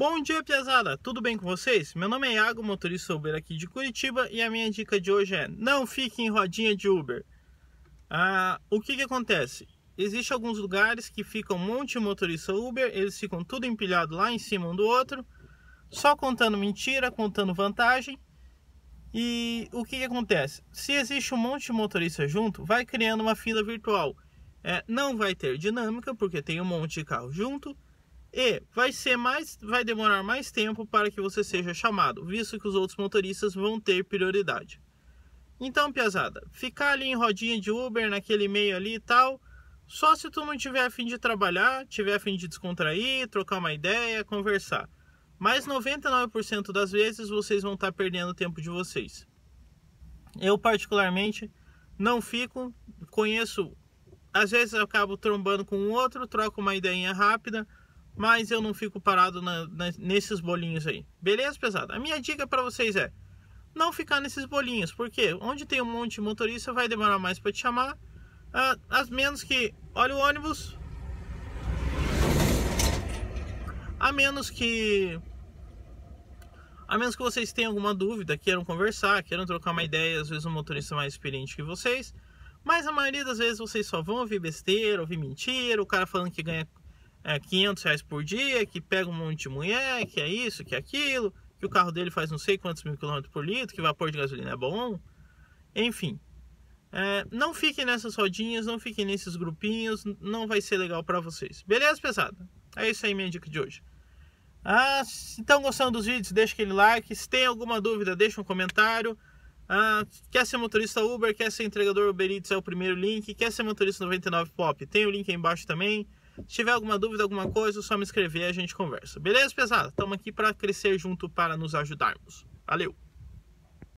Bom dia, piazada! Tudo bem com vocês? Meu nome é Iago, motorista Uber aqui de Curitiba e a minha dica de hoje é não fique em rodinha de Uber. Ah, o que que acontece? Existem alguns lugares que ficam um monte de motorista Uber, eles ficam tudo empilhado lá em cima um do outro, só contando mentira, contando vantagem. E o que que acontece? Se existe um monte de motorista junto, vai criando uma fila virtual. É, não vai ter dinâmica, porque tem um monte de carro junto e vai ser mais, vai demorar mais tempo para que você seja chamado, visto que os outros motoristas vão ter prioridade. Então, piazada, ficar ali em rodinha de Uber naquele meio ali e tal, só se tu não tiver a fim de trabalhar, tiver a fim de descontrair, trocar uma ideia, conversar. Mas 99% das vezes vocês vão estar perdendo o tempo de vocês. Eu particularmente não fico, conheço, às vezes eu acabo trombando com um outro, troco uma ideinha rápida, mas eu não fico parado na, na, nesses bolinhos aí. Beleza, pesado? A minha dica para vocês é não ficar nesses bolinhos, porque onde tem um monte de motorista vai demorar mais para te chamar, a, a menos que, olha o ônibus, a menos que a menos que vocês tenham alguma dúvida, queiram conversar, queiram trocar uma ideia, às vezes um motorista mais experiente que vocês, mas a maioria das vezes vocês só vão ouvir besteira, ouvir mentira, o cara falando que ganha é, 500 reais por dia, que pega um monte de mulher, que é isso, que é aquilo, que o carro dele faz não sei quantos mil quilômetros por litro, que vapor de gasolina é bom. Enfim, é, não fiquem nessas rodinhas, não fiquem nesses grupinhos, não vai ser legal para vocês. Beleza, pesada? É isso aí minha dica de hoje. Ah, se estão gostando dos vídeos, deixa aquele like. Se tem alguma dúvida, deixa um comentário. Ah, quer ser motorista Uber, quer ser entregador Uber Eats, é o primeiro link. Quer ser motorista 99 Pop, tem o link aí embaixo também. Se tiver alguma dúvida, alguma coisa, é só me escrever e a gente conversa. Beleza, pesada? Estamos aqui para crescer junto para nos ajudarmos. Valeu!